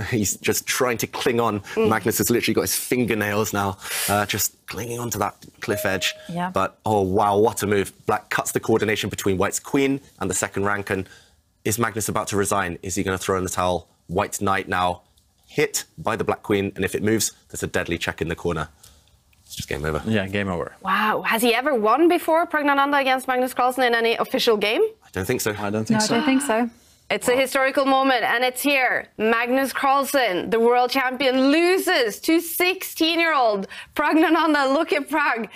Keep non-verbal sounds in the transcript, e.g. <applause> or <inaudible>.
<laughs> he's just trying to cling on. Mm. Magnus has literally got his fingernails now, uh, just clinging onto that cliff edge. Yeah. But oh wow, what a move! Black cuts the coordination between White's queen and the second rank. And is Magnus about to resign? Is he going to throw in the towel? White knight now hit by the black queen, and if it moves, there's a deadly check in the corner. It's just game over. Yeah, game over. Wow. Has he ever won before, Praggnanandhaa, against Magnus Carlsen in any official game? I don't think so. I don't think No, think I don't think so. It's a historical moment, and it's here. Magnus Carlsen, the world champion, loses to 16 year old Praggnanandhaa. Look at Pragg.